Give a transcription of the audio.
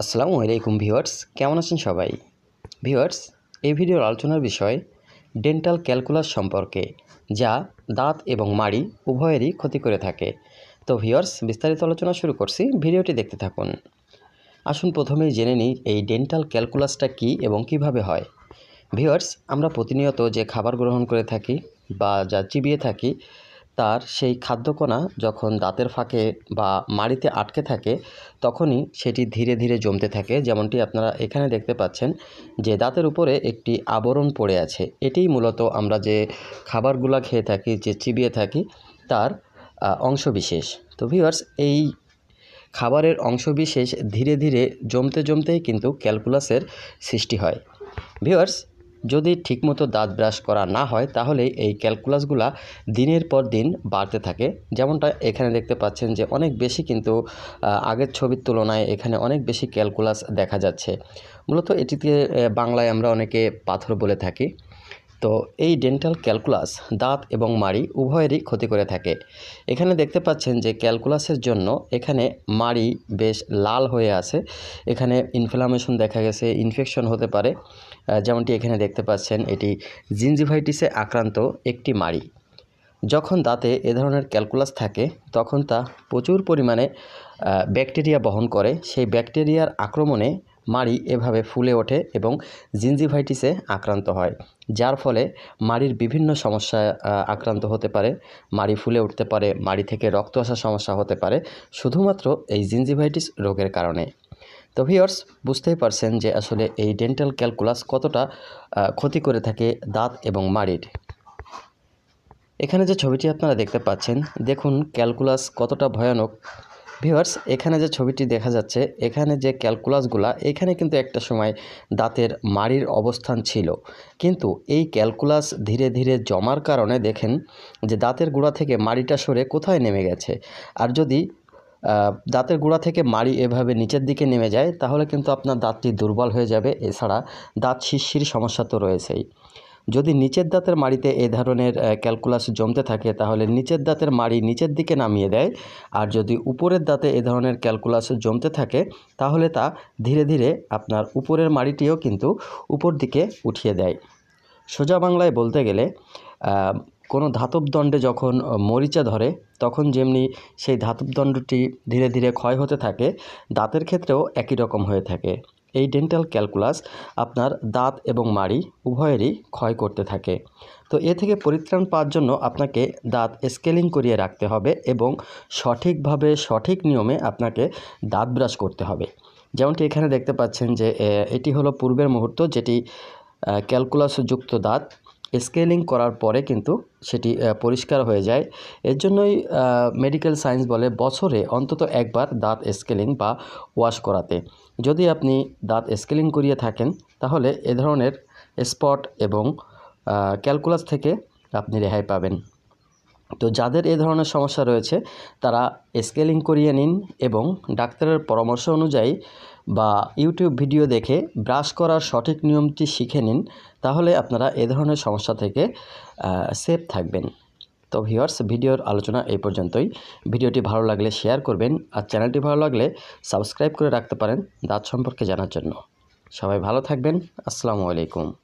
আসসালামু আলাইকুম ভিউয়ার্স, কেমন আছেন সবাই? ভিউয়ার্স, এই ভিডিওর আলোচনার বিষয় ডেন্টাল ক্যালকুলাস সম্পর্কে, যা দাঁত এবং মাড়ি উভয়েরই ক্ষতি করে থাকে। তো ভিউয়ার্স, বিস্তারিত আলোচনা শুরু করছি, ভিডিওটি দেখতে থাকুন। আসুন প্রথমেই জেনে নিই এই ডেন্টাল ক্যালকুলাসটা কী এবং কীভাবে হয়। ভিউয়ার্স, আমরা প্রতিনিয়ত যে খাবার গ্রহণ করে থাকি বা যা চিবিয়ে থাকি তার সেই খাদ্যকণা যখন দাঁতের ফাঁকে বা মাড়িতে আটকে থাকে, তখনই সেটি ধীরে ধীরে জমতে থাকে। যেমনটি আপনারা এখানে দেখতে পাচ্ছেন যে দাঁতের উপরে একটি আবরণ পড়ে আছে। এটিই মূলত আমরা যে খাবারগুলো খেয়ে থাকি, যে চিবিয়ে থাকি, তার অংশবিশেষ। তো ভিউয়ার্স, এই খাবারের অংশবিশেষ ধীরে ধীরে জমতে জমতেই কিন্তু ক্যালকুলাসের সৃষ্টি হয়। ভিউয়ার্স যদি ঠিকমতো দাঁত ব্রাশ করা না হয়, তাহলে এই ক্যালকুলাসগুলা দিনের পর দিন বাড়তে থাকে। যেমনটা এখানে দেখতে পাচ্ছেন যে অনেক বেশি কিন্তু আগের ছবির তুলনায় এখানে অনেক বেশি ক্যালকুলাস দেখা যাচ্ছে। মূলত এটিকে বাংলায় আমরা অনেকে পাথর বলে থাকি। তো এই ডেন্টাল ক্যালকুলাস দাঁত এবং মাড়ি উভয়েরই ক্ষতি করে থাকে। এখানে দেখতে পাচ্ছেন যে ক্যালকুলাসের জন্য এখানে মাড়ি বেশ লাল হয়ে আছে। এখানে ইনফ্লামেশন দেখা গেছে ইনফেকশন হতে পারে। যেমনটি এখানে দেখতে পাচ্ছেন, এটি জিনজিভাইটিসে আক্রান্ত একটি মাড়ি। যখন দাঁতে এ ধরনের ক্যালকুলাস থাকে, তখন তা প্রচুর পরিমাণে ব্যাকটেরিয়া বহন করে। সেই ব্যাকটেরিয়ার আক্রমণে মাড়ি এভাবে ফুলে ওঠে এবং জিনজিভাইটিসে আক্রান্ত হয় যার ফলে মাড়ির বিভিন্ন সমস্যায় আহ, আক্রান্ত হতে পারে মাড়ি ফুলে উঠতে পারে মাড়ি থেকে রক্ত আসার সমস্যা হতে পারে শুধুমাত্র এই জিনজিভাইটিস রোগের কারণে। তো ভিওর্স বুঝতেই পারছেন যে আসলে এই ডেন্টাল ক্যালকুলাস কতটা ক্ষতি করে থাকে দাঁত এবং মাড়ির। এখানে যে ছবিটি আপনারা দেখতে পাচ্ছেন দেখুন ক্যালকুলাস কতটা ভয়ানক। ভিউয়ার্স, এখানে যে ছবিটি দেখা যাচ্ছে, এখানে যে ক্যালকুলাসগুলা, এখানে কিন্তু একটা সময় দাঁতের মাড়ির অবস্থান ছিল। কিন্তু এই ক্যালকুলাস ধীরে ধীরে জমার কারণে দেখেন যে দাঁতের গোড়া থেকে মাড়িটা সরে কোথায় নেমে গেছে। আর যদি দাঁতের গোড়া থেকে মাড়ি এভাবে নিচের দিকে নেমে যায়, তাহলে কিন্তু আপনার দাঁতটি দুর্বল হয়ে যাবে। এছাড়া দাঁত শিরশির সমস্যা তো রয়েছেই। যদি নিচের দাঁতের মাড়িতে এই ধরনের ক্যালকুলাস জমতে থাকে, তাহলে নিচের দাঁতের মাড়ি নিচের দিকে নামিয়ে দেয়। আর যদি উপরের দাঁতে এ ধরনের ক্যালকুলাস জমতে থাকে, তাহলে তা ধীরে ধীরে আপনার উপরের মাড়িটিও কিন্তু উপর দিকে উঠিয়ে দেয়। সোজা বাংলায় বলতে গেলে কোনো ধাতব দণ্ডে যখন মরিচা ধরে, তখন যেমনি সেই ধাতব দণ্ডটি ধীরে ধীরে ক্ষয় হতে থাকে, দাঁতের ক্ষেত্রেও একই রকম হয়ে থাকে। এই ডেন্টাল ক্যালকুলাস আপনার দাঁত এবং মাড়ি উভয়েরই ক্ষয় করতে থাকে। তো এ থেকে পরিত্রাণ পাওয়ার জন্য আপনাকে দাঁত স্কেলিং করিয়ে রাখতে হবে এবং সঠিকভাবে সঠিক নিয়মে আপনাকে দাঁত ব্রাশ করতে হবে। যেমনটি এখানে দেখতে পাচ্ছেন যে এটি হলো পূর্বের মুহূর্ত যেটি ক্যালকুলাস যুক্ত দাঁত স্কেলিং করার পরে কিন্তু সেটি পরিষ্কার হয়ে যায়। এর জন্যই মেডিকেল সায়েন্স বলে বছরে অন্তত একবার দাঁত স্কেলিং বা ওয়াশ করাতে। যদি আপনি দাঁত স্কেলিং করিয়ে থাকেন, তাহলে এ ধরনের স্পট এবং ক্যালকুলাস থেকে আপনি রেহাই পাবেন। তো যাদের এ ধরনের সমস্যা রয়েছে, তারা স্কেলিং করিয়ে নিন এবং ডাক্তারের পরামর্শ অনুযায়ী বা ইউটিউব ভিডিও দেখে ব্রাশ করার সঠিক নিয়মটি শিখে নিন, তাহলে আপনারা এ ধরনের সমস্যা থেকে সেফ থাকবেন। তো ভিওয়ার্স ভিডিওর আলোচনা এই পর্যন্তই। ভিডিওটি ভালো লাগলে শেয়ার করবেন আর চ্যানেলটি ভালো লাগলে সাবস্ক্রাইব করে রাখতে পারেন দাঁত সম্পর্কে জানার জন্য। সবাই ভালো থাকবেন। আসসালামু আলাইকুম।